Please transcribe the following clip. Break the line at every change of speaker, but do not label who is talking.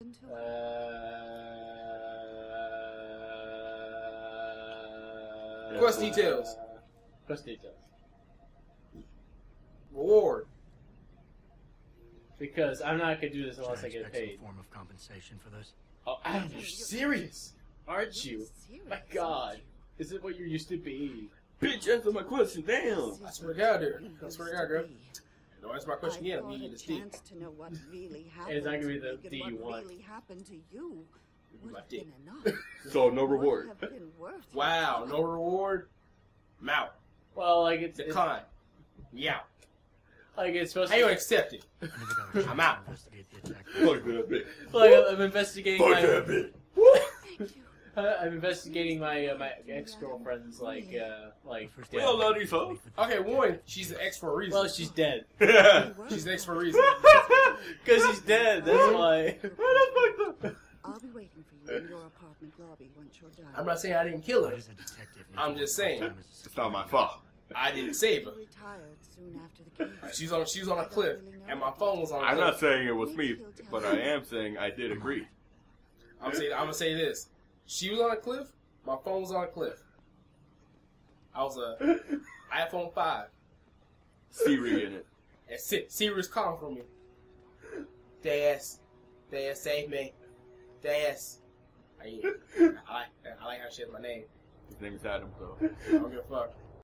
Until
Uh,
Quest details.
Quest details.
Reward.
Because I'm not gonna do this unless I get
expect some form of compensation for this.
Oh, Adam, you're serious, aren't you?
Serious,
My God, is it what you're used to be?
Bitch, answer my question. Damn.
I swear to God, dude. I swear to God, girl. Don't answer my question again. I'm
I
gonna
thought
get
a
the stick.
to know what really
And
happened.
it's not gonna be the
to
D you want.
really happened to you
My dick.
So no reward.
have been worth it.
Wow, no reward. I'm.
Well, like it's, it's
Decline. Yeah.
like it's supposed
I ain't
to.
gonna accept it.
I never got a chance
I'm out.
investigate the attack.
Fuck that bitch.
Like I'm investigating
Fuck
my.
that bitch.
Thank you.
I'm investigating my uh, my ex girlfriend's like uh like.
First
We
death.
all love these hoes.
Okay, one, she's an X for a reason.
Well, she's dead.
You
She's an X for a reason.
Because she's dead. That's why.
I'll be waiting for you in your apartment lobby once you're done.
I'm not saying I didn't kill her.
does a detective need
I'm just saying.
part-time as a
It's not my fault.
I didn't save her.
You retired soon after the case.
On she was on a cliff, and my phone was on.
I'm
cliff.
not saying it was me, but I am saying I did agree.
I'm saying I'm gonna say this. She was on a cliff. My phone was on a cliff. I was a iPhone five.
Siri in it.
And Si- Sirius calling for me. Dash, Dash, save me. Dash. I, I like I like how she has my name.
His name is Adam, so.
I don't give a fuck.